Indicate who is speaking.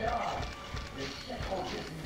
Speaker 1: God, this shithole gives me